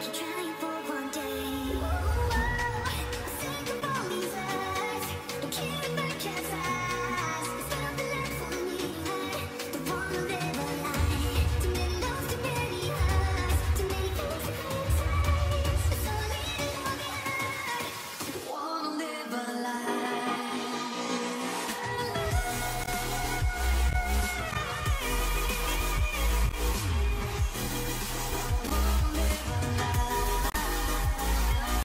是全。